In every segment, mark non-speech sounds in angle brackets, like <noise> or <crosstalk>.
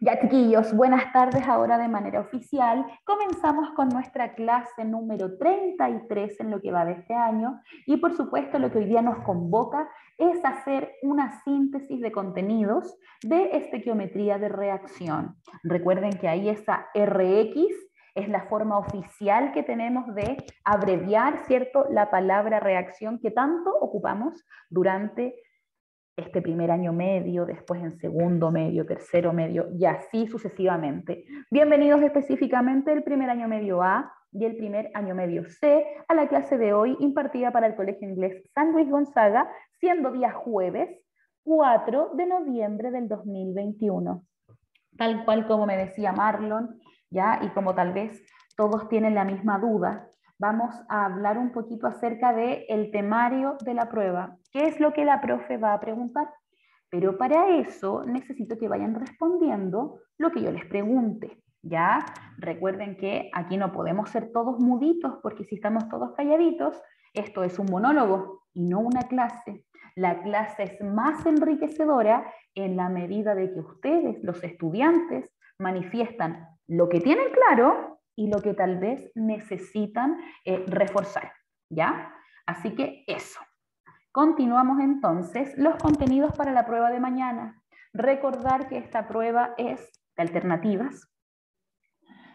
Ya chiquillos, buenas tardes ahora de manera oficial. Comenzamos con nuestra clase número 33 en lo que va de este año y por supuesto lo que hoy día nos convoca es hacer una síntesis de contenidos de estequiometría de reacción. Recuerden que ahí esa RX es la forma oficial que tenemos de abreviar, ¿cierto?, la palabra reacción que tanto ocupamos durante este primer año medio, después en segundo medio, tercero medio y así sucesivamente. Bienvenidos específicamente el primer año medio A y el primer año medio C a la clase de hoy impartida para el Colegio Inglés San Luis Gonzaga, siendo día jueves 4 de noviembre del 2021. Tal cual como me decía Marlon, ya, y como tal vez todos tienen la misma duda, vamos a hablar un poquito acerca del el temario de la prueba. ¿Qué es lo que la profe va a preguntar? Pero para eso necesito que vayan respondiendo lo que yo les pregunte. ¿Ya? Recuerden que aquí no podemos ser todos muditos porque si estamos todos calladitos, esto es un monólogo y no una clase. La clase es más enriquecedora en la medida de que ustedes, los estudiantes, manifiestan lo que tienen claro y lo que tal vez necesitan eh, reforzar, ¿ya? Así que eso. Continuamos entonces los contenidos para la prueba de mañana. Recordar que esta prueba es de alternativas.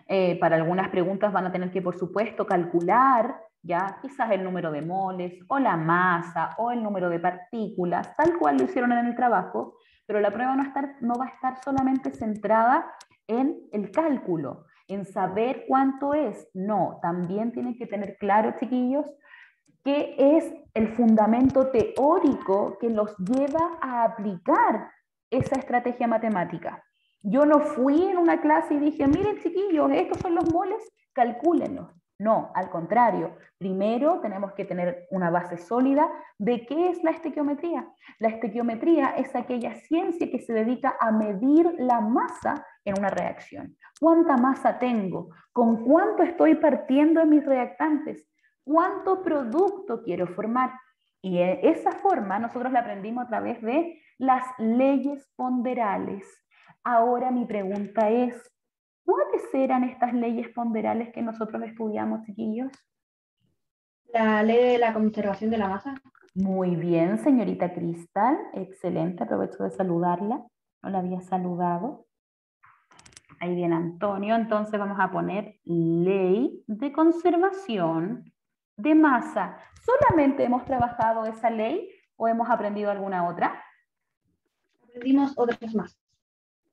Eh, para algunas preguntas van a tener que, por supuesto, calcular ya quizás el número de moles o la masa o el número de partículas, tal cual lo hicieron en el trabajo, pero la prueba no, estar, no va a estar solamente centrada en el cálculo, en saber cuánto es. No, también tienen que tener claro, chiquillos, qué es el fundamento teórico que los lleva a aplicar esa estrategia matemática. Yo no fui en una clase y dije, miren chiquillos, estos son los moles, calcúlenlos. No, al contrario, primero tenemos que tener una base sólida de qué es la estequiometría. La estequiometría es aquella ciencia que se dedica a medir la masa en una reacción. ¿Cuánta masa tengo? ¿Con cuánto estoy partiendo en mis reactantes? ¿Cuánto producto quiero formar? Y esa forma nosotros la aprendimos a través de las leyes ponderales. Ahora mi pregunta es, ¿Cuáles eran estas leyes ponderales que nosotros estudiamos, chiquillos? La ley de la conservación de la masa. Muy bien, señorita Cristal. Excelente, aprovecho de saludarla. No la había saludado. Ahí viene Antonio. Entonces vamos a poner ley de conservación de masa. ¿Solamente hemos trabajado esa ley o hemos aprendido alguna otra? Aprendimos otras más.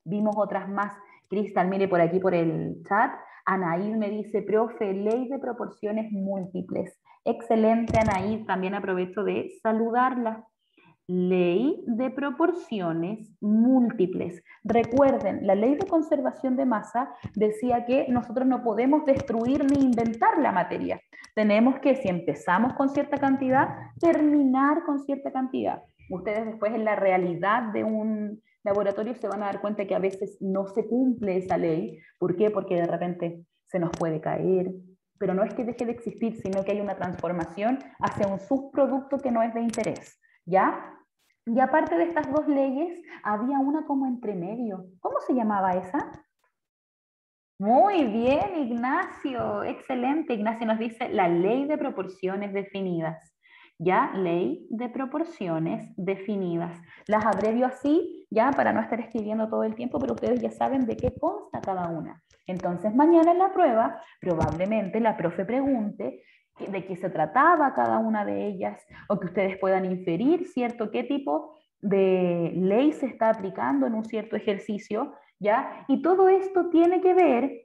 Vimos otras más. Cristal, mire por aquí por el chat, Anaíd me dice, profe, ley de proporciones múltiples. Excelente, Anaíd, también aprovecho de saludarla. Ley de proporciones múltiples. Recuerden, la ley de conservación de masa decía que nosotros no podemos destruir ni inventar la materia. Tenemos que, si empezamos con cierta cantidad, terminar con cierta cantidad. Ustedes después en la realidad de un, laboratorios se van a dar cuenta que a veces no se cumple esa ley. ¿Por qué? Porque de repente se nos puede caer, pero no es que deje de existir, sino que hay una transformación hacia un subproducto que no es de interés, ¿ya? Y aparte de estas dos leyes, había una como entre medio. ¿Cómo se llamaba esa? Muy bien, Ignacio, excelente. Ignacio nos dice la ley de proporciones definidas ya ley de proporciones definidas. Las abrevio así, ya para no estar escribiendo todo el tiempo, pero ustedes ya saben de qué consta cada una. Entonces, mañana en la prueba, probablemente la profe pregunte de qué se trataba cada una de ellas o que ustedes puedan inferir, ¿cierto? ¿Qué tipo de ley se está aplicando en un cierto ejercicio? ¿Ya? Y todo esto tiene que ver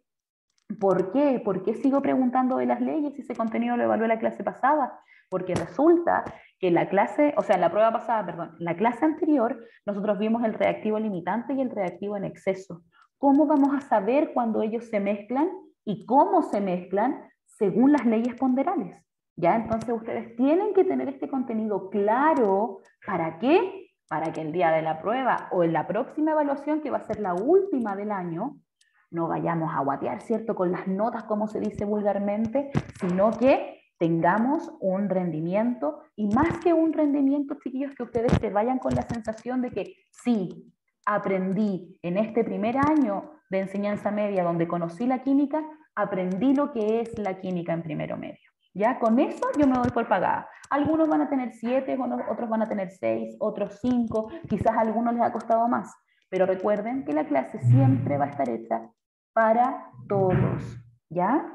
¿Por qué? ¿Por qué sigo preguntando de las leyes si ese contenido lo evalué la clase pasada? porque resulta que la clase, o sea, en la prueba pasada, perdón, la clase anterior, nosotros vimos el reactivo limitante y el reactivo en exceso. ¿Cómo vamos a saber cuando ellos se mezclan y cómo se mezclan según las leyes ponderales? ¿Ya? Entonces ustedes tienen que tener este contenido claro. ¿Para qué? Para que el día de la prueba o en la próxima evaluación, que va a ser la última del año, no vayamos a guatear, ¿cierto? Con las notas, como se dice vulgarmente, sino que tengamos un rendimiento y más que un rendimiento, chiquillos, que ustedes se vayan con la sensación de que sí, aprendí en este primer año de enseñanza media donde conocí la química, aprendí lo que es la química en primero medio. Ya con eso yo me doy por pagada. Algunos van a tener siete, otros van a tener seis, otros cinco, quizás a algunos les ha costado más. Pero recuerden que la clase siempre va a estar hecha para todos. ¿Ya?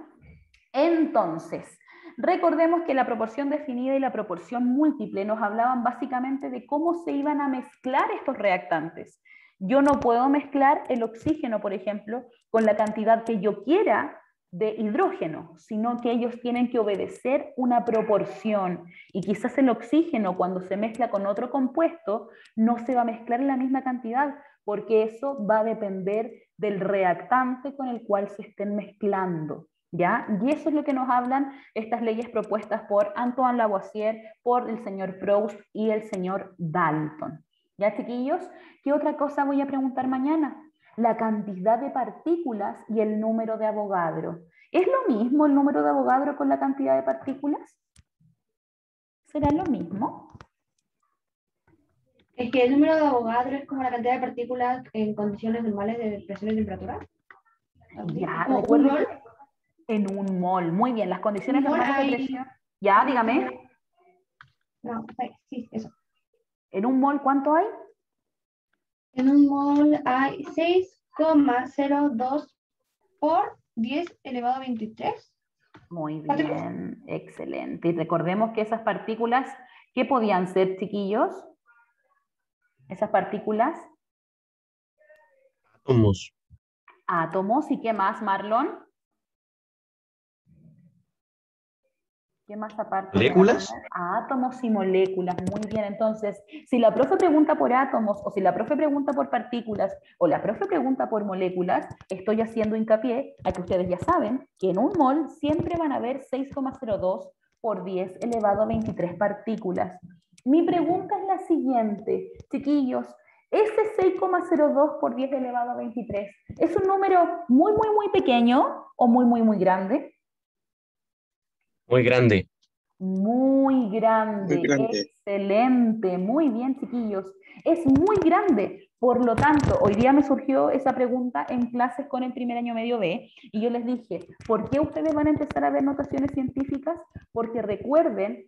Entonces, recordemos que la proporción definida y la proporción múltiple nos hablaban básicamente de cómo se iban a mezclar estos reactantes. Yo no puedo mezclar el oxígeno, por ejemplo, con la cantidad que yo quiera de hidrógeno, sino que ellos tienen que obedecer una proporción. Y quizás el oxígeno, cuando se mezcla con otro compuesto, no se va a mezclar en la misma cantidad, porque eso va a depender del reactante con el cual se estén mezclando. ¿Ya? Y eso es lo que nos hablan estas leyes propuestas por Antoine Lavoisier, por el señor Proust y el señor Dalton. ¿Ya, chiquillos? ¿Qué otra cosa voy a preguntar mañana? La cantidad de partículas y el número de Avogadro. ¿Es lo mismo el número de Avogadro con la cantidad de partículas? ¿Será lo mismo? Es que el número de Avogadro es como la cantidad de partículas en condiciones normales de presión y temperatura. Ya. En un mol. Muy bien, las condiciones normales de presión. Ya, dígame. No, sí, eso. ¿En un mol cuánto hay? En un mol hay 6,02 por 10 elevado a 23. Muy bien, excelente. Y recordemos que esas partículas, ¿qué podían ser, chiquillos? Esas partículas. Átomos. Átomos. ¿Y qué más, Marlon? ¿Qué más aparte? ¿Moléculas? Átomos y moléculas, muy bien. Entonces, si la profe pregunta por átomos, o si la profe pregunta por partículas, o la profe pregunta por moléculas, estoy haciendo hincapié a que ustedes ya saben que en un mol siempre van a haber 6,02 por 10 elevado a 23 partículas. Mi pregunta es la siguiente, chiquillos, ese 6,02 por 10 elevado a 23, ¿es un número muy, muy, muy pequeño o muy, muy, muy grande? Muy grande. Muy grande, excelente, muy bien chiquillos. Es muy grande, por lo tanto, hoy día me surgió esa pregunta en clases con el primer año medio B y yo les dije, ¿por qué ustedes van a empezar a ver notaciones científicas? Porque recuerden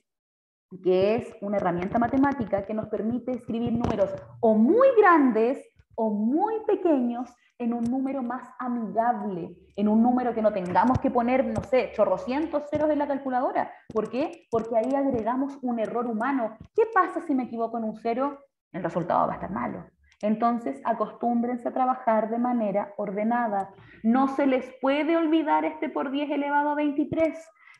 que es una herramienta matemática que nos permite escribir números o muy grandes o muy pequeños en un número más amigable, en un número que no tengamos que poner, no sé, chorrocientos ceros en la calculadora. ¿Por qué? Porque ahí agregamos un error humano. ¿Qué pasa si me equivoco en un cero? El resultado va a estar malo. Entonces, acostúmbrense a trabajar de manera ordenada. No se les puede olvidar este por 10 elevado a 23.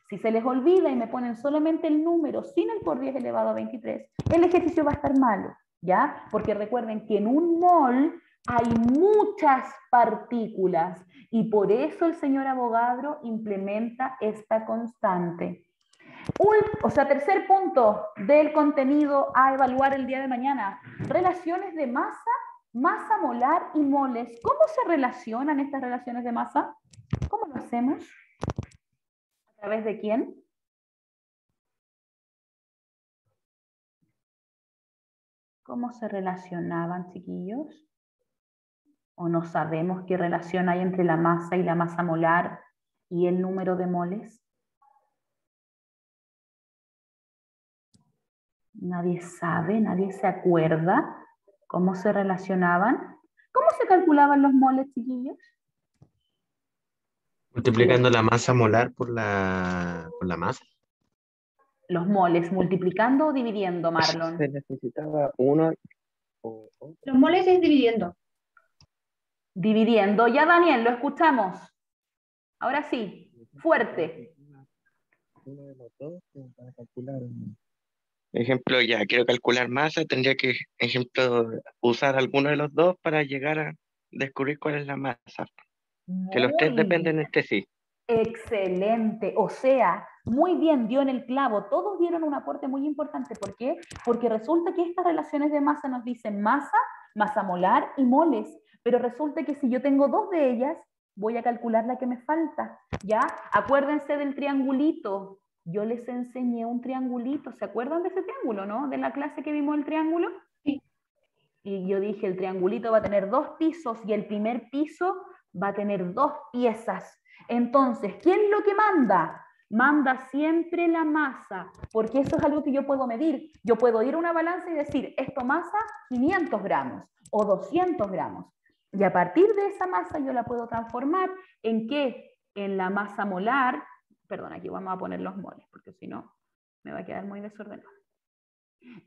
Si se les olvida y me ponen solamente el número sin el por 10 elevado a 23, el ejercicio va a estar malo. ¿Ya? Porque recuerden que en un mol hay muchas partículas y por eso el señor Avogadro implementa esta constante. o sea, tercer punto del contenido a evaluar el día de mañana, relaciones de masa, masa molar y moles. ¿Cómo se relacionan estas relaciones de masa? ¿Cómo lo hacemos? ¿A través de quién? ¿Cómo se relacionaban, chiquillos? ¿O no sabemos qué relación hay entre la masa y la masa molar y el número de moles? Nadie sabe, nadie se acuerda cómo se relacionaban. ¿Cómo se calculaban los moles, chiquillos? Multiplicando la masa molar por la, por la masa los moles, multiplicando o dividiendo, Marlon. Se necesitaba uno o Los moles es dividiendo. Dividiendo. Ya, Daniel, lo escuchamos. Ahora sí, fuerte. Uno de los dos para calcular. Ejemplo, ya quiero calcular masa, tendría que, ejemplo, usar alguno de los dos para llegar a descubrir cuál es la masa. que los tres dependen entre sí. Excelente. O sea, muy bien, dio en el clavo. Todos dieron un aporte muy importante. ¿Por qué? Porque resulta que estas relaciones de masa nos dicen masa, masa molar y moles. Pero resulta que si yo tengo dos de ellas, voy a calcular la que me falta. ¿Ya? Acuérdense del triangulito. Yo les enseñé un triangulito. ¿Se acuerdan de ese triángulo, no? De la clase que vimos el triángulo. y yo dije, el triangulito va a tener dos pisos y el primer piso va a tener dos piezas. Entonces, ¿quién es lo que manda? Manda siempre la masa, porque eso es algo que yo puedo medir. Yo puedo ir a una balanza y decir, esto masa 500 gramos o 200 gramos. Y a partir de esa masa yo la puedo transformar en qué? En la masa molar. Perdón, aquí vamos a poner los moles, porque si no me va a quedar muy desordenado.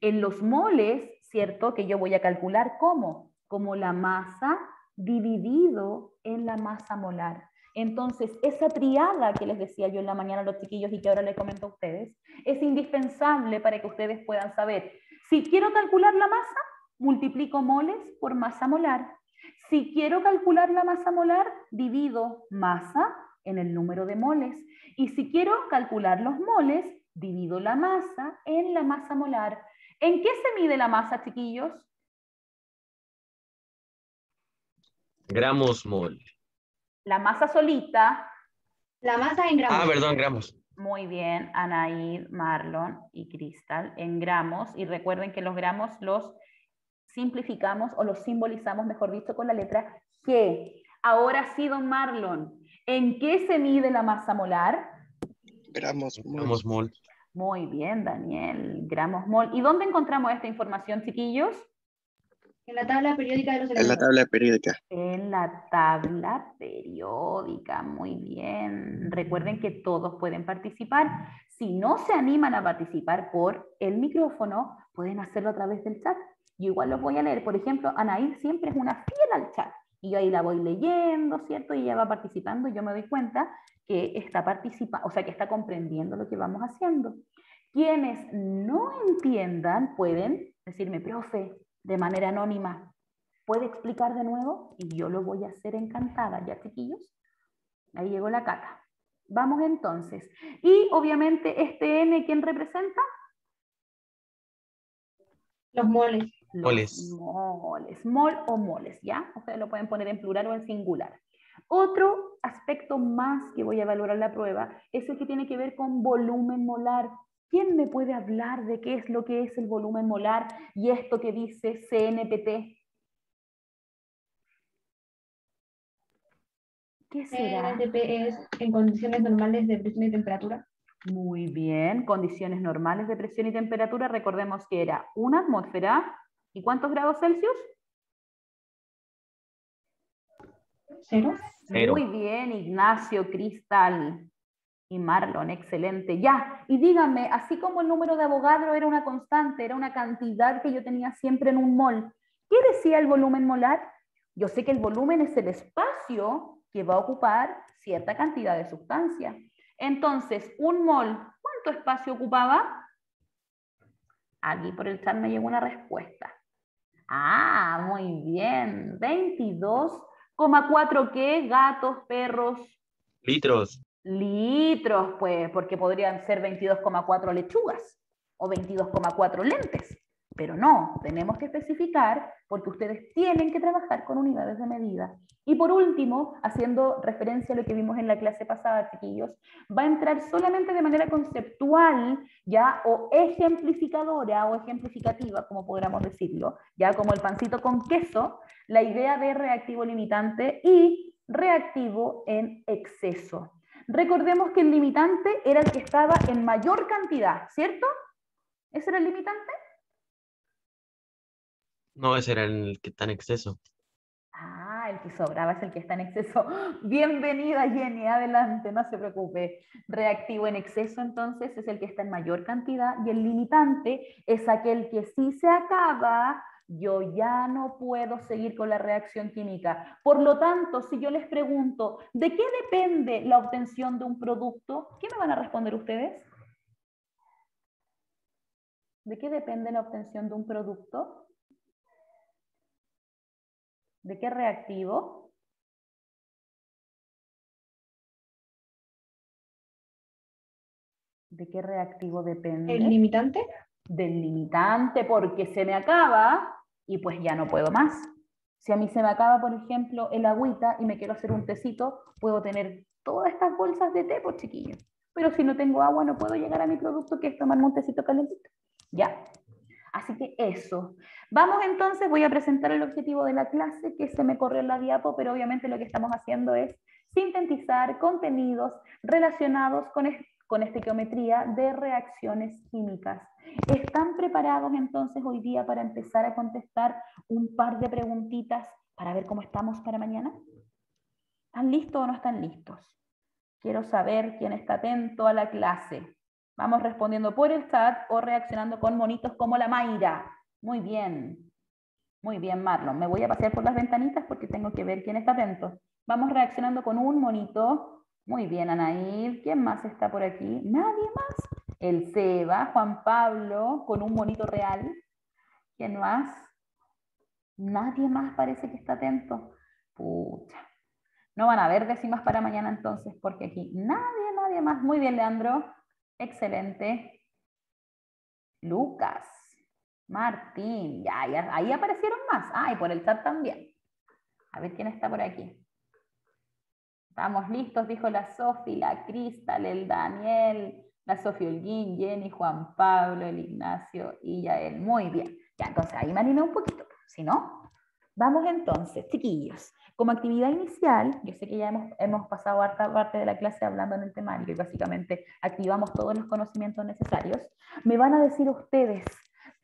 En los moles, ¿cierto? Que yo voy a calcular cómo? Como la masa dividido en la masa molar. Entonces, esa triada que les decía yo en la mañana a los chiquillos y que ahora les comento a ustedes, es indispensable para que ustedes puedan saber, si quiero calcular la masa, multiplico moles por masa molar. Si quiero calcular la masa molar, divido masa en el número de moles. Y si quiero calcular los moles, divido la masa en la masa molar. ¿En qué se mide la masa, chiquillos? Gramos mol. La masa solita. La masa en gramos. Ah, perdón, gramos. Muy bien, Anaid, Marlon y Cristal, en gramos. Y recuerden que los gramos los simplificamos o los simbolizamos, mejor dicho, con la letra G. Ahora sí, don Marlon, ¿en qué se mide la masa molar? Gramos mol. Gramos mol. Muy bien, Daniel, gramos mol. ¿Y dónde encontramos esta información, chiquillos? En la tabla periódica de los En la elementos. tabla periódica. En la tabla periódica, muy bien. Recuerden que todos pueden participar. Si no se animan a participar por el micrófono, pueden hacerlo a través del chat. Yo igual los voy a leer. Por ejemplo, Anaí siempre es una fiel al chat. Y yo ahí la voy leyendo, ¿cierto? Y ella va participando y yo me doy cuenta que está participando, o sea, que está comprendiendo lo que vamos haciendo. Quienes no entiendan pueden decirme, profe, de manera anónima, ¿puede explicar de nuevo? Y yo lo voy a hacer encantada, ¿ya chiquillos? Ahí llegó la cata. Vamos entonces. Y obviamente este N, ¿quién representa? Los moles. Los Moles. moles. Mol o moles, ¿ya? Ustedes lo pueden poner en plural o en singular. Otro aspecto más que voy a evaluar en la prueba es el que tiene que ver con volumen molar. ¿Quién me puede hablar de qué es lo que es el volumen molar y esto que dice CNPT? ¿Qué será? CNTP es en condiciones normales de presión y temperatura. Muy bien, condiciones normales de presión y temperatura. Recordemos que era una atmósfera. ¿Y cuántos grados Celsius? Cero. Cero. Muy bien, Ignacio, Cristal y Marlon, excelente. Ya, y díganme, así como el número de Avogadro era una constante, era una cantidad que yo tenía siempre en un mol, ¿qué decía el volumen molar? Yo sé que el volumen es el espacio que va a ocupar cierta cantidad de sustancia. Entonces, un mol, ¿cuánto espacio ocupaba? Aquí por el chat me llegó una respuesta. Ah, muy bien. 22,4 qué? Gatos, perros, Litros. Litros, pues, porque podrían ser 22,4 lechugas o 22,4 lentes. Pero no, tenemos que especificar porque ustedes tienen que trabajar con unidades de medida. Y por último, haciendo referencia a lo que vimos en la clase pasada, chiquillos, va a entrar solamente de manera conceptual, ya, o ejemplificadora o ejemplificativa, como podríamos decirlo, ya como el pancito con queso, la idea de reactivo limitante y reactivo en exceso. Recordemos que el limitante era el que estaba en mayor cantidad, ¿cierto? ¿Ese era el limitante? No, ese era el que está en exceso. Ah, el que sobraba es el que está en exceso. <laughs> Bienvenida Jenny, adelante, no se preocupe. Reactivo en exceso entonces es el que está en mayor cantidad y el limitante es aquel que si se acaba, yo ya no puedo seguir con la reacción química. Por lo tanto, si yo les pregunto, ¿de qué depende la obtención de un producto? ¿Qué me van a responder ustedes? ¿De qué depende la obtención de un producto? ¿De qué reactivo? ¿De qué reactivo depende? El limitante. Del limitante, porque se me acaba y pues ya no puedo más. Si a mí se me acaba, por ejemplo, el agüita y me quiero hacer un tecito, puedo tener todas estas bolsas de té, pues chiquillos. Pero si no tengo agua, no puedo llegar a mi producto, que es tomarme un tecito calentito. Ya. Así que eso. Vamos entonces, voy a presentar el objetivo de la clase que se me corrió en la diapo, pero obviamente lo que estamos haciendo es sintetizar contenidos relacionados con, es- con estequiometría de reacciones químicas. ¿Están preparados entonces hoy día para empezar a contestar un par de preguntitas para ver cómo estamos para mañana? ¿Están listos o no están listos? Quiero saber quién está atento a la clase. Vamos respondiendo por el chat o reaccionando con monitos como la Mayra. Muy bien. Muy bien, Marlon. Me voy a pasear por las ventanitas porque tengo que ver quién está atento. Vamos reaccionando con un monito. Muy bien, Anaíd. ¿Quién más está por aquí? ¿Nadie más? El Seba, Juan Pablo, con un monito real. ¿Quién más? Nadie más parece que está atento. Pucha. No van a haber décimas para mañana entonces, porque aquí nadie, nadie más. Muy bien, Leandro. Excelente. Lucas. Martín. Ya, ahí aparecieron más. Ah, y por el chat también. A ver quién está por aquí. Estamos listos, dijo la Sofi, la Cristal, el Daniel, la Sofi Holguín, Jenny, Juan Pablo, el Ignacio y Yael. Muy bien. Ya, entonces ahí animé un poquito. Si no, vamos entonces, chiquillos. Como actividad inicial, yo sé que ya hemos, hemos pasado harta parte de la clase hablando en el temario y básicamente activamos todos los conocimientos necesarios. Me van a decir ustedes,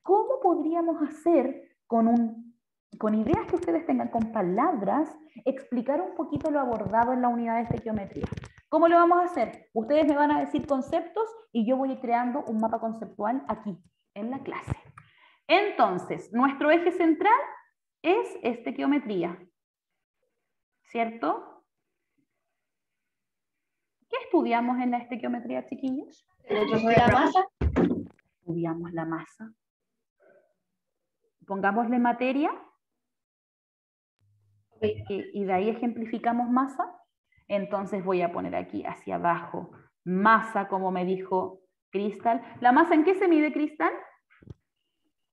¿cómo podríamos hacer con, un, con ideas que ustedes tengan, con palabras, explicar un poquito lo abordado en la unidad de estequiometría? ¿Cómo lo vamos a hacer? Ustedes me van a decir conceptos y yo voy a ir creando un mapa conceptual aquí, en la clase. Entonces, nuestro eje central es estequiometría. ¿Cierto? ¿Qué estudiamos en la estequiometría, chiquillos? La masa. Estudiamos la masa. Pongámosle materia y de ahí ejemplificamos masa. Entonces voy a poner aquí hacia abajo masa, como me dijo Cristal. ¿La masa en qué se mide, Cristal?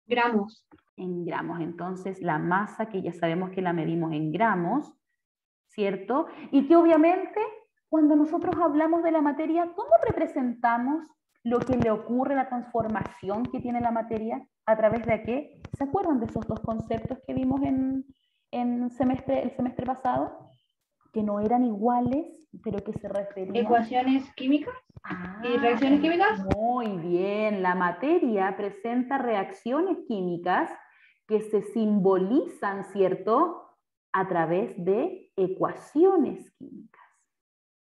Gramos. en gramos. Entonces, la masa que ya sabemos que la medimos en gramos, ¿cierto? Y que obviamente cuando nosotros hablamos de la materia, ¿cómo representamos lo que le ocurre, la transformación que tiene la materia? ¿A través de qué? ¿Se acuerdan de esos dos conceptos que vimos en, en semestre, el semestre pasado? Que no eran iguales, pero que se referían... Ecuaciones químicas. ¿Y Ah, reacciones químicas? Muy bien, la materia presenta reacciones químicas que se simbolizan, ¿cierto? A través de ecuaciones químicas.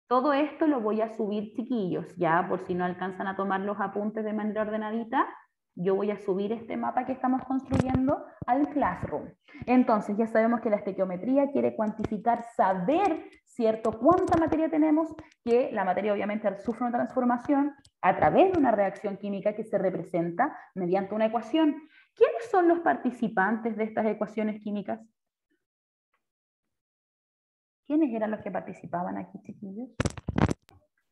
Todo esto lo voy a subir, chiquillos, ya por si no alcanzan a tomar los apuntes de manera ordenadita, yo voy a subir este mapa que estamos construyendo al Classroom. Entonces, ya sabemos que la estequiometría quiere cuantificar, saber, ¿cierto?, cuánta materia tenemos, que la materia obviamente sufre una transformación a través de una reacción química que se representa mediante una ecuación. ¿Quiénes son los participantes de estas ecuaciones químicas? ¿Quiénes eran los que participaban aquí, chiquillos?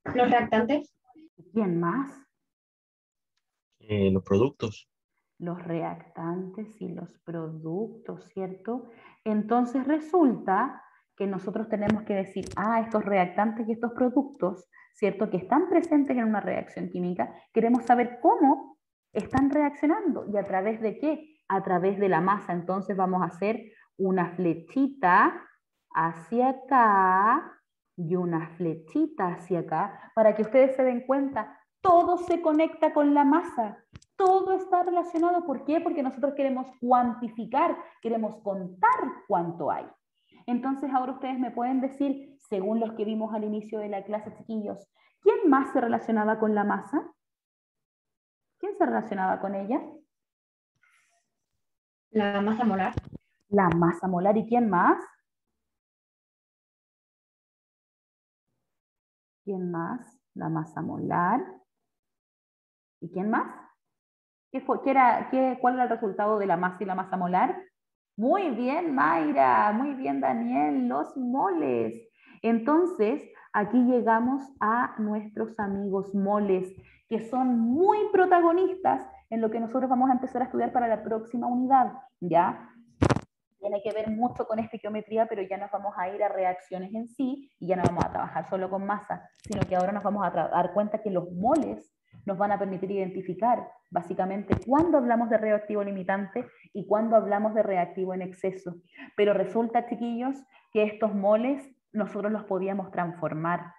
Los reactantes. ¿Quién más? Eh, los productos. los reactantes y los productos, ¿cierto? Entonces resulta que nosotros tenemos que decir, ah, estos reactantes y estos productos, ¿cierto? Que están presentes en una reacción química, queremos saber cómo están reaccionando y a través de qué? A través de la masa. Entonces vamos a hacer una flechita hacia acá y una flechita hacia acá para que ustedes se den cuenta, todo se conecta con la masa. Todo está relacionado. ¿Por qué? Porque nosotros queremos cuantificar, queremos contar cuánto hay. Entonces ahora ustedes me pueden decir, según los que vimos al inicio de la clase, chiquillos, ¿quién más se relacionaba con la masa? ¿Quién se relacionaba con ella? La masa molar. La masa molar. ¿Y quién más? ¿Quién más? La masa molar. ¿Y quién más? ¿Qué fue, qué era, qué, ¿Cuál era el resultado de la masa y la masa molar? Muy bien, Mayra. Muy bien, Daniel. Los moles. Entonces, aquí llegamos a nuestros amigos moles, que son muy protagonistas en lo que nosotros vamos a empezar a estudiar para la próxima unidad, ¿ya? Tiene que ver mucho con estequiometría, pero ya nos vamos a ir a reacciones en sí y ya no vamos a trabajar solo con masa, sino que ahora nos vamos a dar cuenta que los moles nos van a permitir identificar básicamente cuándo hablamos de reactivo limitante y cuándo hablamos de reactivo en exceso. Pero resulta, chiquillos, que estos moles nosotros los podíamos transformar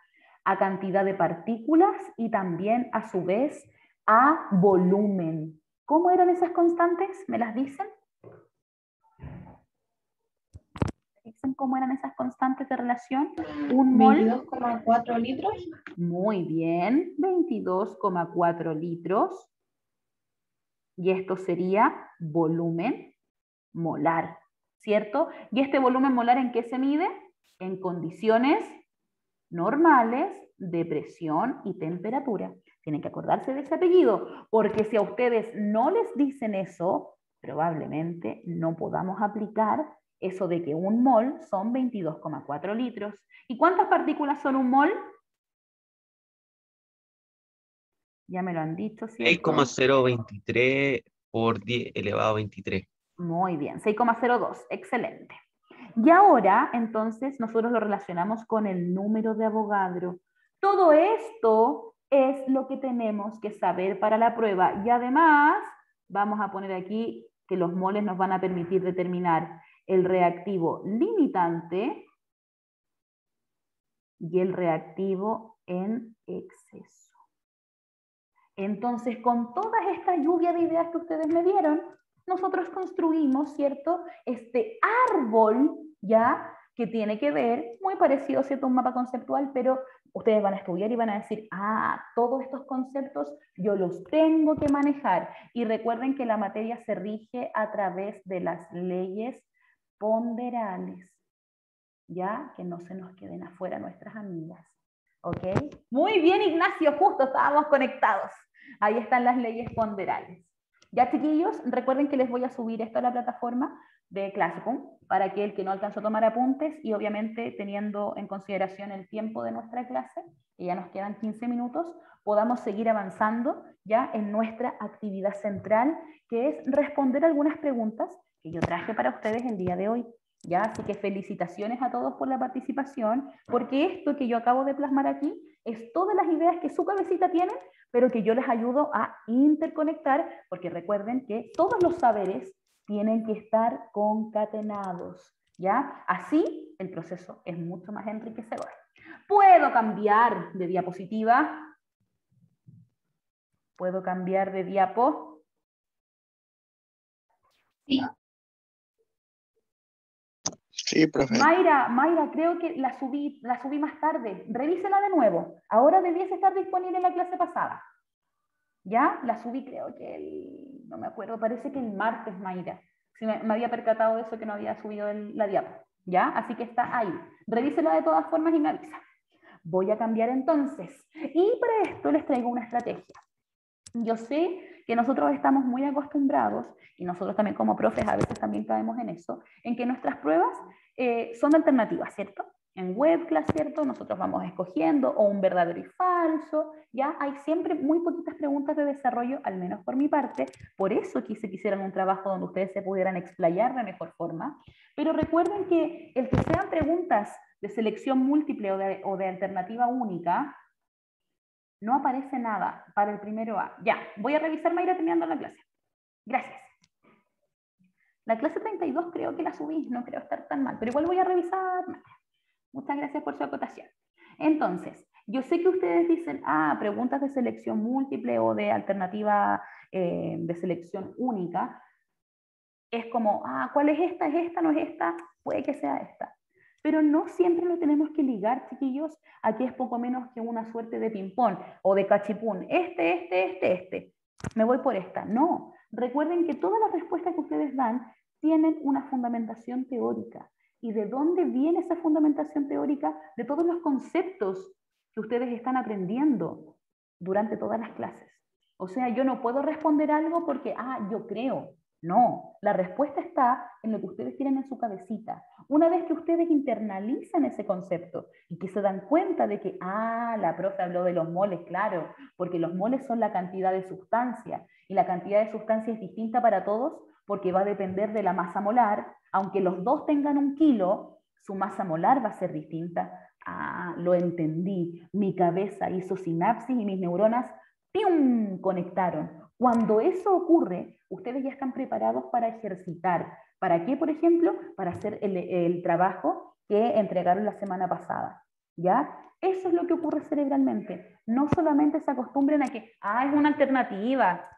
a cantidad de partículas y también a su vez a volumen. ¿Cómo eran esas constantes? ¿Me las dicen? Dicen cómo eran esas constantes de relación? Un mol. 22,4 litros. Muy bien, 22,4 litros. Y esto sería volumen molar, ¿cierto? ¿Y este volumen molar en qué se mide? En condiciones normales de presión y temperatura. Tienen que acordarse de ese apellido, porque si a ustedes no les dicen eso, probablemente no podamos aplicar eso de que un mol son 22,4 litros. ¿Y cuántas partículas son un mol? Ya me lo han dicho. ¿cierto? 6,023 por 10 elevado a 23. Muy bien, 6,02, excelente. Y ahora, entonces, nosotros lo relacionamos con el número de Avogadro. Todo esto es lo que tenemos que saber para la prueba. Y además, vamos a poner aquí que los moles nos van a permitir determinar el reactivo limitante y el reactivo en exceso. Entonces, con toda esta lluvia de ideas que ustedes me dieron, nosotros construimos, ¿cierto? Este árbol, ¿ya? Que tiene que ver, muy parecido, ¿cierto? Un mapa conceptual, pero ustedes van a estudiar y van a decir, ah, todos estos conceptos yo los tengo que manejar. Y recuerden que la materia se rige a través de las leyes ponderales, ya que no se nos queden afuera nuestras amigas. ¿Ok? Muy bien, Ignacio, justo estábamos conectados. Ahí están las leyes ponderales. Ya, chiquillos, recuerden que les voy a subir esto a la plataforma de Classroom para que el que no alcanzó a tomar apuntes y obviamente teniendo en consideración el tiempo de nuestra clase, que ya nos quedan 15 minutos, podamos seguir avanzando ya en nuestra actividad central, que es responder algunas preguntas que yo traje para ustedes el día de hoy. ¿ya? Así que felicitaciones a todos por la participación, porque esto que yo acabo de plasmar aquí es todas las ideas que su cabecita tiene, pero que yo les ayudo a interconectar, porque recuerden que todos los saberes tienen que estar concatenados. ¿ya? Así el proceso es mucho más enriquecedor. ¿Puedo cambiar de diapositiva? ¿Puedo cambiar de diapo? Sí. Sí, profe. Mayra, Mayra, creo que la subí, la subí más tarde. Revísela de nuevo. Ahora debiese estar disponible en la clase pasada. ¿Ya? La subí creo que el, no me acuerdo, parece que el martes, Mayra. Si me, había percatado de eso que no había subido la diapo. ¿Ya? Así que está ahí. Revísela de todas formas y me avisa. Voy a cambiar entonces. Y para esto les traigo una estrategia. Yo sé que nosotros estamos muy acostumbrados, y nosotros también como profes a veces también caemos en eso, en que nuestras pruebas eh, son alternativas, ¿cierto? En webclass, ¿cierto? Nosotros vamos escogiendo o un verdadero y falso, ya hay siempre muy poquitas preguntas de desarrollo, al menos por mi parte, por eso quise que hicieran un trabajo donde ustedes se pudieran explayar de mejor forma, pero recuerden que el que sean preguntas de selección múltiple o de, o de alternativa única, no aparece nada para el primero A. Ya, voy a revisar Mayra terminando la clase. Gracias. La clase 32 creo que la subí, no creo estar tan mal, pero igual voy a revisar. Mayra. Muchas gracias por su acotación. Entonces, yo sé que ustedes dicen, ah, preguntas de selección múltiple o de alternativa eh, de selección única. Es como, ah, ¿cuál es esta? ¿Es esta? ¿No es esta? Puede que sea esta. Pero no siempre lo tenemos que ligar, chiquillos, a que es poco menos que una suerte de ping-pong o de cachipún. Este, este, este, este. Me voy por esta. No. Recuerden que todas las respuestas que ustedes dan tienen una fundamentación teórica. ¿Y de dónde viene esa fundamentación teórica? De todos los conceptos que ustedes están aprendiendo durante todas las clases. O sea, yo no puedo responder algo porque, ah, yo creo. No, la respuesta está en lo que ustedes tienen en su cabecita. Una vez que ustedes internalizan ese concepto y que se dan cuenta de que, ah, la profe habló de los moles, claro, porque los moles son la cantidad de sustancia y la cantidad de sustancia es distinta para todos porque va a depender de la masa molar. Aunque los dos tengan un kilo, su masa molar va a ser distinta. Ah, lo entendí. Mi cabeza hizo sinapsis y mis neuronas ¡pium! conectaron. Cuando eso ocurre, ustedes ya están preparados para ejercitar. ¿Para qué, por ejemplo? Para hacer el, trabajo que entregaron la semana pasada. ¿Ya? Eso es lo que ocurre cerebralmente. No solamente se acostumbren a que, ah, es una alternativa,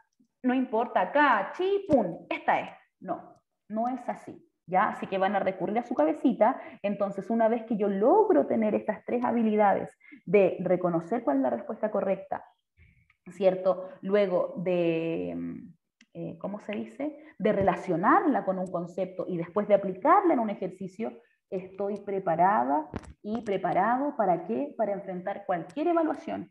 no importa, acá, chi, pum, esta es. No, no es así. ¿Ya? Así que van a recurrir a su cabecita. Entonces, una vez que yo logro tener estas tres habilidades de reconocer cuál es la respuesta correcta, ¿cierto? Luego de, mm, eh, ¿cómo se dice? De relacionarla con un concepto y después de aplicarla en un ejercicio, estoy preparada y preparado para qué? Para enfrentar cualquier evaluación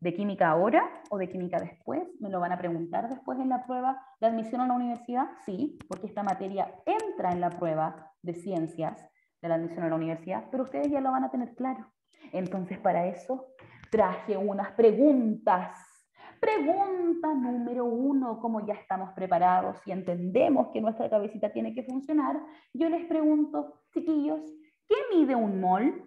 de química ahora o de química después. Me lo van a preguntar después en la prueba de admisión a la universidad. Sí, porque esta materia entra en la prueba de ciencias de la admisión a la universidad, pero ustedes ya lo van a tener claro. Entonces, para eso traje unas preguntas. Pregunta número uno, como ya estamos preparados y entendemos que nuestra cabecita tiene que funcionar, yo les pregunto, chiquillos, ¿qué mide un mol?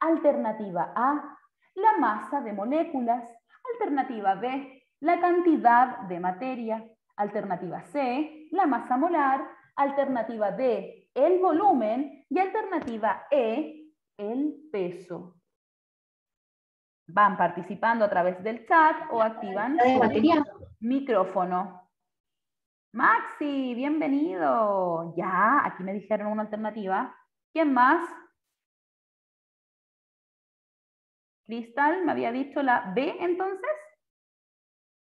Alternativa A, la masa de moléculas. Alternativa B, la cantidad de materia. Alternativa C, la masa molar. Alternativa D, el volumen. Y alternativa E, el peso. Van participando a través del chat o activan batería. micrófono. Maxi, bienvenido. Ya, aquí me dijeron una alternativa. ¿Quién más? Cristal, me había dicho la B entonces.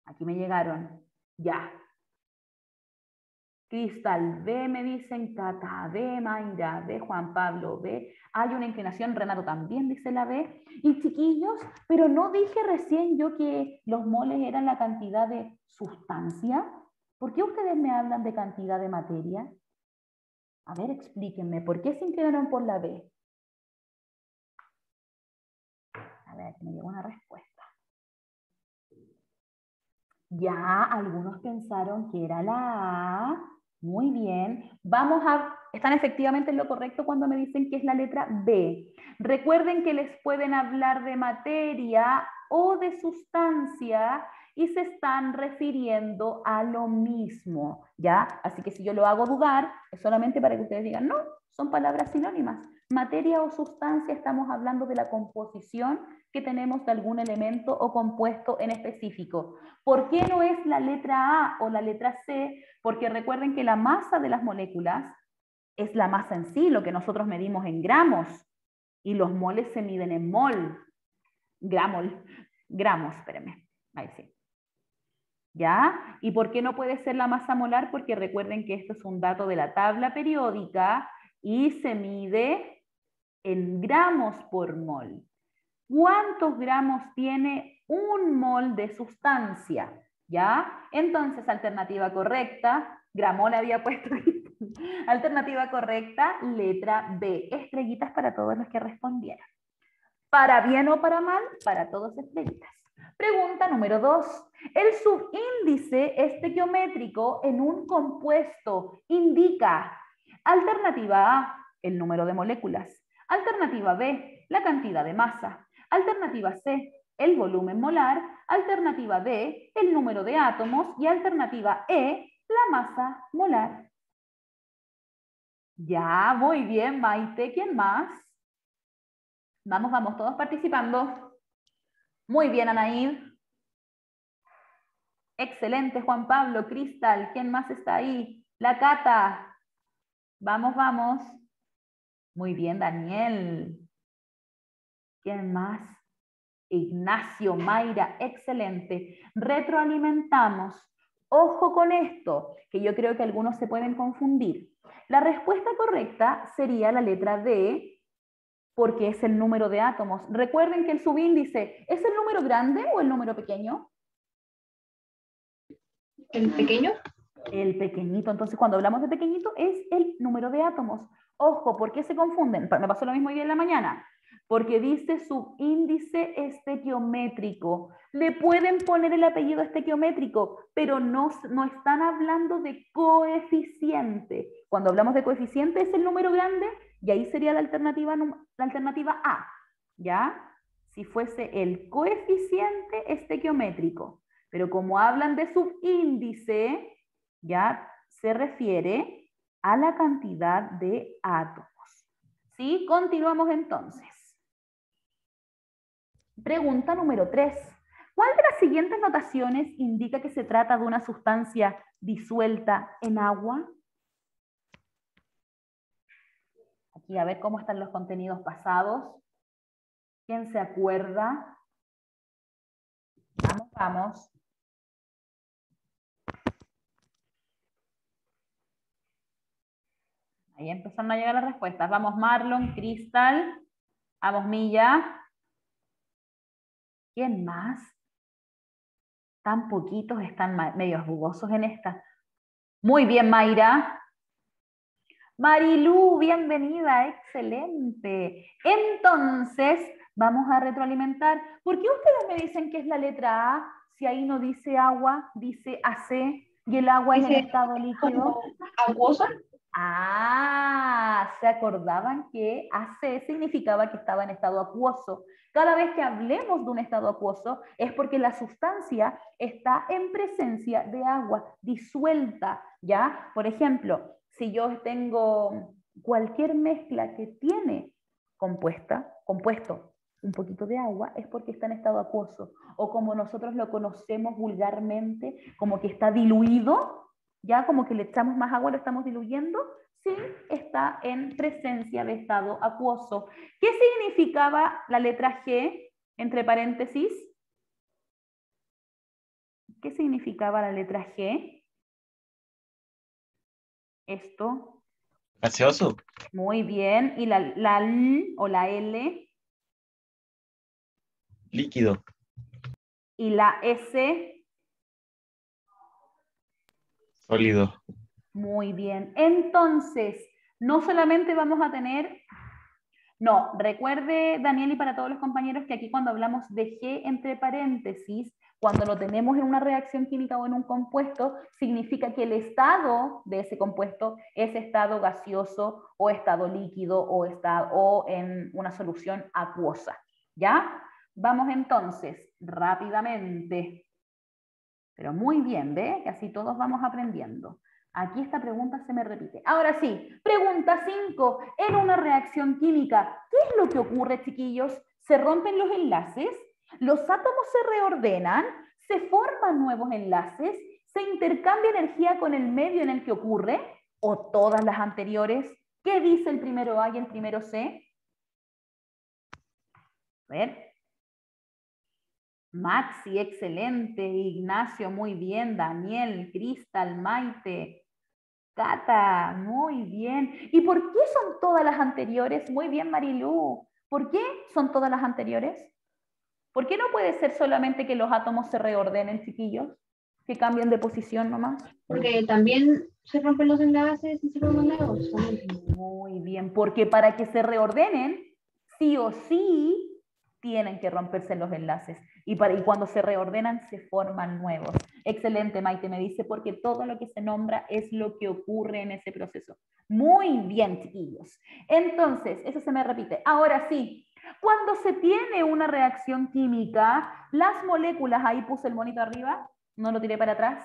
Aquí me llegaron. Ya. Cristal, B me dicen Cata, B Mayra, B Juan Pablo, B. Hay una inclinación, Renato también dice la B. Y chiquillos, pero no dije recién yo que los moles eran la cantidad de sustancia. ¿Por qué ustedes me hablan de cantidad de materia? A ver, explíquenme, ¿por qué se inclinaron por la B? A ver, me llegó una respuesta. Ya algunos pensaron que era la A. Muy bien. Vamos a... Están efectivamente en lo correcto cuando me dicen que es la letra B. Recuerden que les pueden hablar de materia o de sustancia y se están refiriendo a lo mismo, ¿ya? Así que si yo lo hago dudar, es solamente para que ustedes digan, no, son palabras sinónimas. Materia o sustancia, estamos hablando de la composición que tenemos de algún elemento o compuesto en específico. ¿Por qué no es la letra A o la letra C? Porque recuerden que la masa de las moléculas es la masa en sí, lo que nosotros medimos en gramos, y los moles se miden en mol. Gramol, gramos, espérenme, ahí sí. ¿Ya? ¿Y por qué no puede ser la masa molar? Porque recuerden que esto es un dato de la tabla periódica y se mide en gramos por mol. ¿Cuántos gramos tiene un mol de sustancia? ¿Ya? Entonces, alternativa correcta, gramol había puesto ahí. <laughs> Alternativa correcta, letra B. Estrellitas para todos los que respondieron. Para bien o para mal, para todos estrellitas. Pregunta número dos. El subíndice estequiométrico en un compuesto indica alternativa A, el número de moléculas. Alternativa B, la cantidad de masa. Alternativa C, el volumen molar. Alternativa D, el número de átomos. Y alternativa E, la masa molar. Ya, muy bien, Maite. ¿Quién más? Vamos, vamos, todos participando. Muy bien, Anaíd. Excelente, Juan Pablo, Cristal. ¿Quién más está ahí? La Cata. Vamos, vamos. Muy bien, Daniel. ¿Quién más? Ignacio, Mayra, excelente. Retroalimentamos. Ojo con esto, que yo creo que algunos se pueden confundir. La respuesta correcta sería la letra D, porque es el número de átomos. Recuerden que el subíndice, ¿es el número grande o el número pequeño? ¿El pequeño? El pequeñito. Entonces, cuando hablamos de pequeñito, es el número de átomos. Ojo, ¿por qué se confunden? Me pasó lo mismo hoy en la mañana. Porque dice subíndice estequiométrico. Le pueden poner el apellido estequiométrico, pero no, no están hablando de coeficiente. Cuando hablamos de coeficiente es el número grande y ahí sería la alternativa, la alternativa A. ¿Ya? Si fuese el coeficiente estequiométrico. Pero como hablan de subíndice, ya se refiere a la cantidad de átomos. ¿Sí? Continuamos entonces. Pregunta número 3. ¿Cuál de las siguientes notaciones indica que se trata de una sustancia disuelta en agua? Aquí a ver cómo están los contenidos pasados. ¿Quién se acuerda? Vamos, vamos. Ahí empezaron a llegar las respuestas. Vamos Marlon, Cristal, vamos Milla. ¿Quién más? Tan poquitos están medios jugosos en esta. Muy bien, Mayra. Marilú, bienvenida, excelente. Entonces, vamos a retroalimentar. ¿Por qué ustedes me dicen que es la letra A si ahí no dice agua, dice AC y el agua es en estado líquido? ¿Acuosa? Ah, se acordaban que AC significaba que estaba en estado acuoso. Cada vez que hablemos de un estado acuoso es porque la sustancia está en presencia de agua disuelta, ¿ya? Por ejemplo, si yo tengo cualquier mezcla que tiene compuesta, compuesto un poquito de agua, es porque está en estado acuoso. O como nosotros lo conocemos vulgarmente, como que está diluido, ya como que le echamos más agua, lo estamos diluyendo, sí está en presencia de estado acuoso. ¿Qué significaba la letra G entre paréntesis? ¿Qué significaba la letra G? Esto. Gaseoso. Muy bien. ¿Y la, la L o la L? Líquido. ¿Y la S? Sólido. Muy bien. Entonces, no solamente vamos a tener... No, recuerde, Daniel, y para todos los compañeros, que aquí cuando hablamos de G entre paréntesis, cuando lo tenemos en una reacción química o en un compuesto, significa que el estado de ese compuesto es estado gaseoso o estado líquido o, está, o en una solución acuosa. ¿Ya? Vamos entonces rápidamente. Pero muy bien, ¿ve? Que así todos vamos aprendiendo. Aquí esta pregunta se me repite. Ahora sí, pregunta 5. En una reacción química, ¿qué es lo que ocurre, chiquillos? ¿Se rompen los enlaces? ¿Los átomos se reordenan? ¿Se forman nuevos enlaces? ¿Se intercambia energía con el medio en el que ocurre? ¿O todas las anteriores? ¿Qué dice el primero A y el primero C? A ver. Maxi, excelente. Ignacio, muy bien. Daniel, Cristal, Maite, Cata, muy bien. ¿Y por qué son todas las anteriores? Muy bien, Marilú. ¿Por qué son todas las anteriores? ¿Por qué no puede ser solamente que los átomos se reordenen, chiquillos? Que cambien de posición nomás. Porque también se rompen los enlaces y se forman nuevos. Muy bien, porque para que se reordenen, sí o sí tienen que romperse los enlaces y, para, cuando se reordenan se forman nuevos. Excelente, Maite, me dice, porque todo lo que se nombra es lo que ocurre en ese proceso. Muy bien, chiquillos. Entonces, eso se me repite. Ahora sí, cuando se tiene una reacción química, las moléculas, ahí puse el monito arriba, no lo tiré para atrás,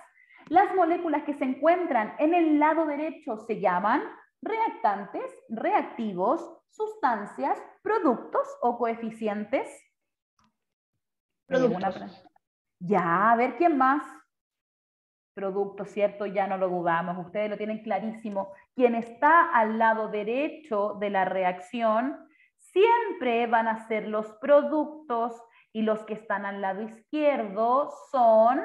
las moléculas que se encuentran en el lado derecho se llaman reactantes, reactivos, sustancias, productos o coeficientes. Productos. Ya, a ver quién más. Productos, ¿cierto? Ya no lo dudamos. Ustedes lo tienen clarísimo. Quien está al lado derecho de la reacción siempre van a ser los productos y los que están al lado izquierdo son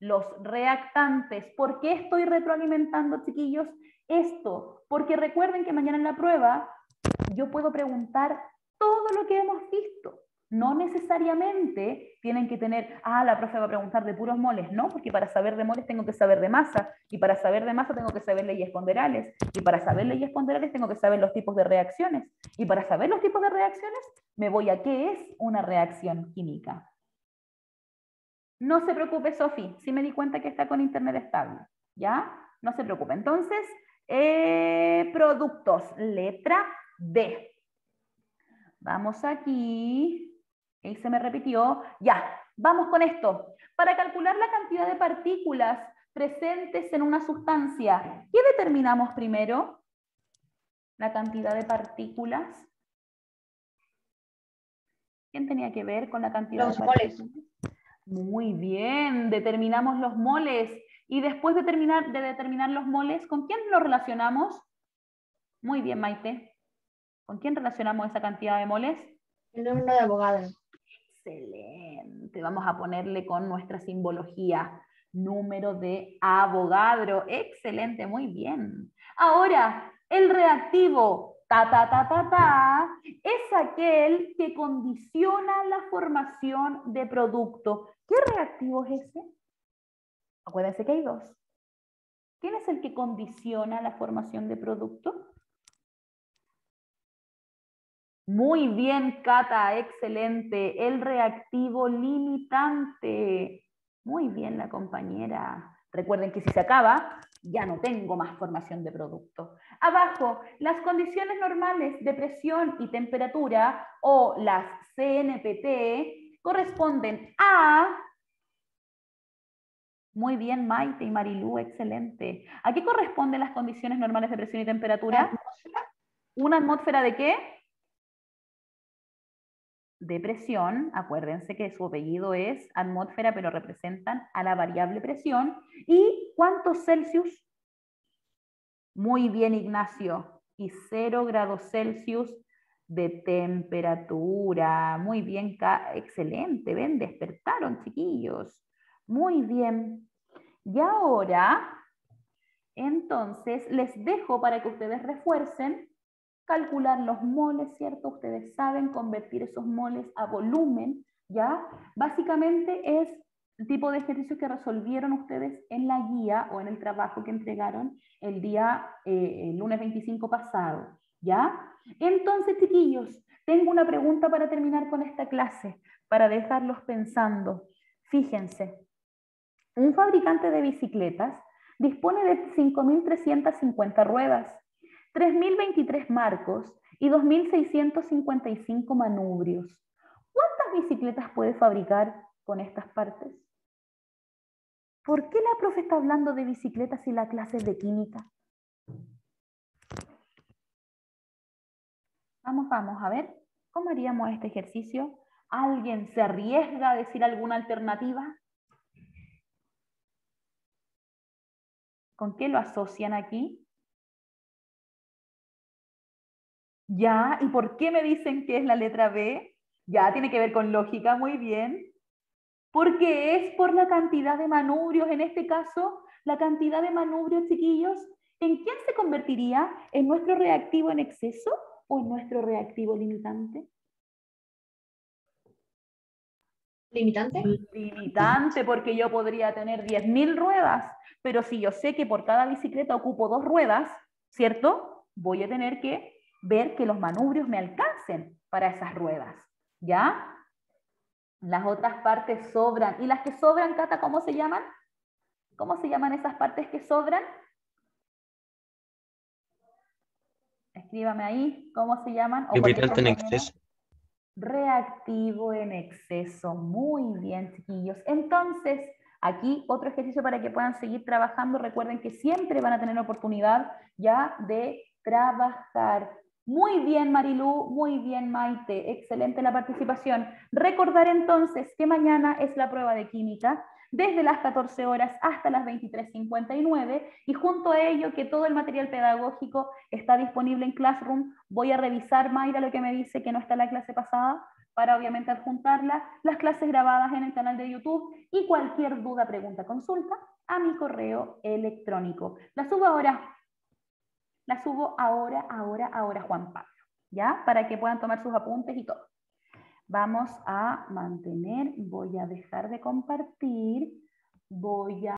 los reactantes. ¿Por qué estoy retroalimentando, chiquillos? Esto, porque recuerden que mañana en la prueba yo puedo preguntar todo lo que hemos visto. No necesariamente tienen que tener, ah, la profe va a preguntar de puros moles, no, porque para saber de moles tengo que saber de masa, y para saber de masa tengo que saber leyes ponderales, y para saber leyes ponderales tengo que saber los tipos de reacciones, y para saber los tipos de reacciones me voy a qué es una reacción química. No se preocupe, Sofi, si me di cuenta que está con internet estable, ¿ya? No se preocupe. Entonces, eh, productos, letra D. Vamos aquí. Ahí se me repitió. Ya, Vamos con esto. Para calcular la cantidad de partículas presentes en una sustancia, ¿qué determinamos primero? La cantidad de partículas. ¿Quién tenía que ver con la cantidad Los de moles. partículas? Muy bien, determinamos los moles. Y después de, terminar, de determinar los moles, ¿con quién lo relacionamos? Muy bien, Maite. ¿Con quién relacionamos esa cantidad de moles? El número de Avogadro. Excelente. Vamos a ponerle con nuestra simbología. Número de Avogadro. Excelente, muy bien. Ahora, el reactivo ta ta ta ta ta es aquel que condiciona la formación de producto. ¿Qué reactivo es ese? Acuérdense que hay dos. ¿Quién es el que condiciona la formación de producto? Muy bien, Cata, excelente. El reactivo limitante. Muy bien, la compañera. Recuerden que si se acaba, ya no tengo más formación de producto. Abajo, las condiciones normales de presión y temperatura o las CNPT corresponden a... Muy bien, Maite y Marilú, excelente. ¿A qué corresponden las condiciones normales de presión y temperatura? ¿Una atmósfera de qué? De presión, acuérdense que su apellido es atmósfera, pero representan a la variable presión. ¿Y cuántos Celsius? Muy bien, Ignacio. Y 0 grados Celsius de temperatura. Muy bien, excelente. Ven, despertaron, chiquillos. Muy bien. Y ahora, entonces, les dejo para que ustedes refuercen calcular los moles, ¿cierto? Ustedes saben convertir esos moles a volumen, ¿ya? Básicamente es el tipo de ejercicio que resolvieron ustedes en la guía o en el trabajo que entregaron el día eh, el lunes 25 pasado, ¿ya? Entonces, chiquillos, tengo una pregunta para terminar con esta clase, para dejarlos pensando. Fíjense, un fabricante de bicicletas dispone de 5.350 ruedas, 3.023 marcos y 2.655 manubrios. ¿Cuántas bicicletas puede fabricar con estas partes? ¿Por qué la profe está hablando de bicicletas y la clase es de química? Vamos, vamos, a ver, ¿cómo haríamos este ejercicio? ¿Alguien se arriesga a decir alguna alternativa? ¿Con qué lo asocian aquí? Ya, ¿y por qué me dicen que es la letra B? Ya, tiene que ver con lógica, muy bien. Porque es por la cantidad de manubrios, en este caso, la cantidad de manubrios, chiquillos, ¿en quién se convertiría? ¿En nuestro reactivo en exceso o en nuestro reactivo limitante? ¿Limitante? Limitante, porque yo podría tener 10.000 ruedas, pero si yo sé que por cada bicicleta ocupo dos ruedas, ¿cierto? Voy a tener que ver que los manubrios me alcancen para esas ruedas, ¿ya? Las otras partes sobran. ¿Y las que sobran, Cata, cómo se llaman? ¿Cómo se llaman esas partes que sobran? Escríbame ahí, ¿cómo se llaman? O cualquier Limitante en exceso. Reactivo en exceso. Muy bien, chiquillos. Entonces, aquí otro ejercicio para que puedan seguir trabajando. Recuerden que siempre van a tener oportunidad ya de trabajar. Muy bien, Marilú, muy bien, Maite. Excelente la participación. Recordar entonces que mañana es la prueba de química desde las 14 horas hasta las 23.59 y junto a ello que todo el material pedagógico está disponible en Classroom. Voy a revisar, Mayra, lo que me dice que no está la clase pasada para obviamente adjuntarla, las clases grabadas en el canal de YouTube y cualquier duda, pregunta, consulta a mi correo electrónico. La subo ahora, la subo ahora, ahora, ahora, Juan Pablo, ¿ya? Para que puedan tomar sus apuntes y todo. Vamos a mantener, voy a dejar de compartir, voy a